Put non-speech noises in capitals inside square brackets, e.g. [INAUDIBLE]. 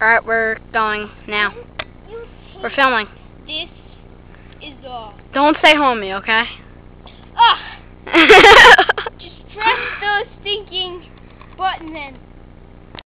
Alright, we're going now. We're filming. This is all. Don't say homie, okay? Ah! [LAUGHS] Just press the stinking button then.